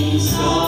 So.